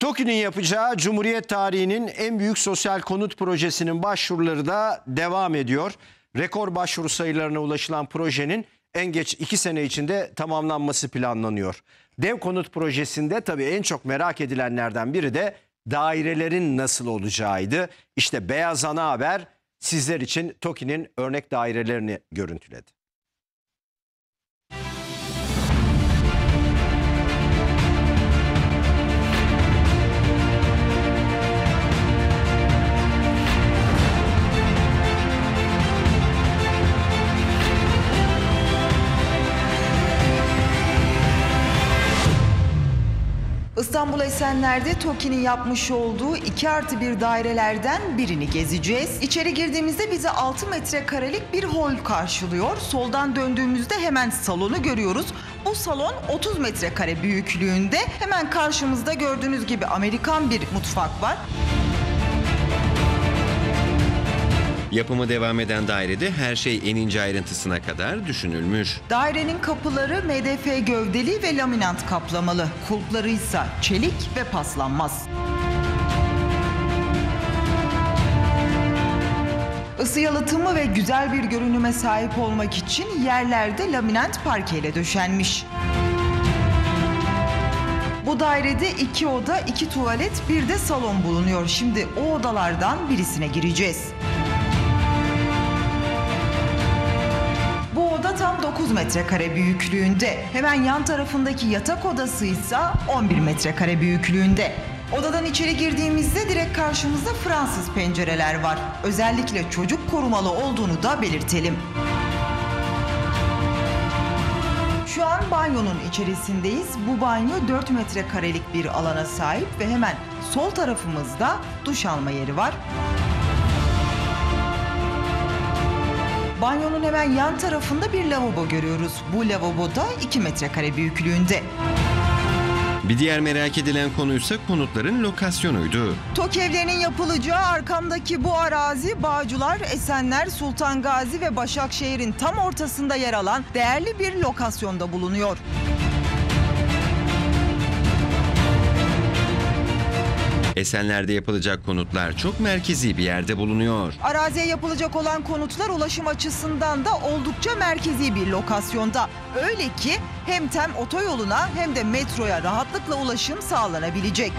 TOKİ'nin yapacağı Cumhuriyet tarihinin en büyük sosyal konut projesinin başvuruları da devam ediyor. Rekor başvuru sayılarına ulaşılan projenin en geç iki sene içinde tamamlanması planlanıyor. Dev konut projesinde tabii en çok merak edilenlerden biri de dairelerin nasıl olacağıydı. İşte Beyaz Ana Haber sizler için TOKİ'nin örnek dairelerini görüntüledi. İstanbul Esenler'de TOKİ'nin yapmış olduğu 2 artı 1 dairelerden birini gezeceğiz. İçeri girdiğimizde bize 6 metrekarelik bir hol karşılıyor. Soldan döndüğümüzde hemen salonu görüyoruz. Bu salon 30 metrekare büyüklüğünde. Hemen karşımızda gördüğünüz gibi Amerikan bir mutfak var. Yapımı devam eden dairede her şey en ince ayrıntısına kadar düşünülmüş. Dairenin kapıları MDF gövdeli ve laminant kaplamalı. Kulpları ise çelik ve paslanmaz. Isı yalıtımı ve güzel bir görünüme sahip olmak için yerlerde laminant parkeyle döşenmiş. Bu dairede iki oda, iki tuvalet, bir de salon bulunuyor. Şimdi o odalardan birisine gireceğiz. 9 metrekare büyüklüğünde. Hemen yan tarafındaki yatak odası ise 11 metrekare büyüklüğünde. Odadan içeri girdiğimizde direkt karşımızda Fransız pencereler var. Özellikle çocuk korumalı olduğunu da belirtelim. Şu an banyonun içerisindeyiz. Bu banyo 4 metrekarelik bir alana sahip ve hemen sol tarafımızda duş alma yeri var. Banyonun hemen yan tarafında bir lavabo görüyoruz. Bu lavabo da 2 metrekare büyüklüğünde. Bir diğer merak edilen konuysa konutların lokasyonuydu. TOK evlerinin yapılacağı arkamdaki bu arazi Bağcılar, Esenler, Sultan Gazi ve Başakşehir'in tam ortasında yer alan değerli bir lokasyonda bulunuyor. Esenler'de yapılacak konutlar çok merkezi bir yerde bulunuyor. Araziye yapılacak olan konutlar ulaşım açısından da oldukça merkezi bir lokasyonda. Öyle ki hem TEM otoyoluna hem de metroya rahatlıkla ulaşım sağlanabilecek.